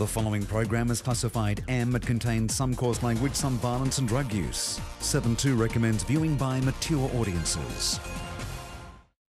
The following program is classified M. It contains some coarse language, some violence, and drug use. 7TWO recommends viewing by mature audiences.